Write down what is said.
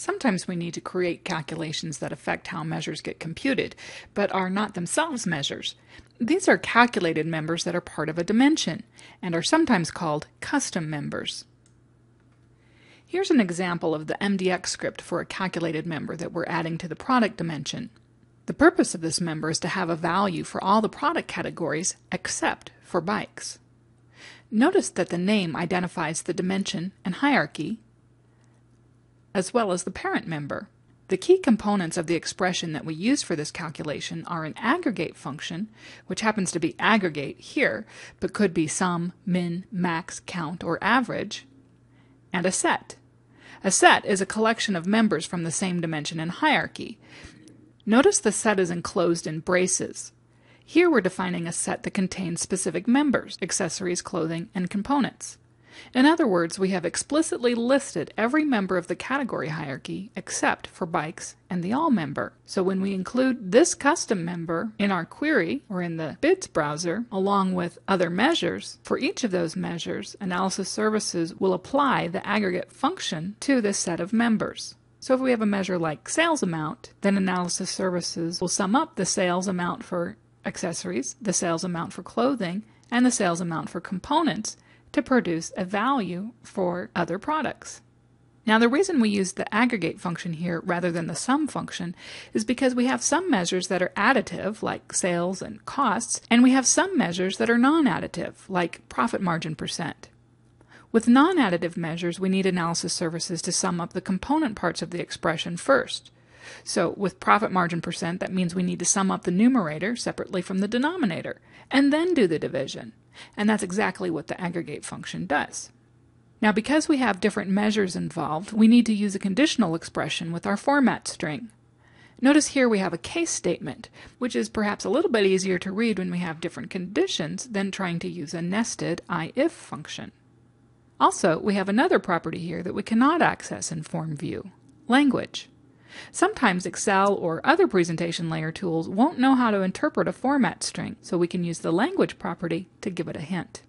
Sometimes we need to create calculations that affect how measures get computed, but are not themselves measures. These are calculated members that are part of a dimension, and are sometimes called custom members. Here's an example of the MDX script for a calculated member that we're adding to the product dimension. The purpose of this member is to have a value for all the product categories except for bikes. Notice that the name identifies the dimension and hierarchy as well as the parent member. The key components of the expression that we use for this calculation are an aggregate function, which happens to be aggregate here, but could be sum, min, max, count, or average, and a set. A set is a collection of members from the same dimension and hierarchy. Notice the set is enclosed in braces. Here we're defining a set that contains specific members, accessories, clothing, and components. In other words, we have explicitly listed every member of the category hierarchy except for bikes and the all member. So when we include this custom member in our query or in the BIDS browser, along with other measures, for each of those measures, analysis services will apply the aggregate function to this set of members. So if we have a measure like sales amount, then analysis services will sum up the sales amount for accessories, the sales amount for clothing, and the sales amount for components to produce a value for other products. Now, the reason we use the aggregate function here rather than the sum function is because we have some measures that are additive, like sales and costs, and we have some measures that are non additive, like profit margin percent. With non additive measures, we need analysis services to sum up the component parts of the expression first. So, with profit margin percent, that means we need to sum up the numerator separately from the denominator, and then do the division. And that's exactly what the aggregate function does. Now, because we have different measures involved, we need to use a conditional expression with our format string. Notice here we have a case statement, which is perhaps a little bit easier to read when we have different conditions than trying to use a nested if function. Also, we have another property here that we cannot access in Form View, language. Sometimes Excel or other presentation layer tools won't know how to interpret a format string, so we can use the language property to give it a hint.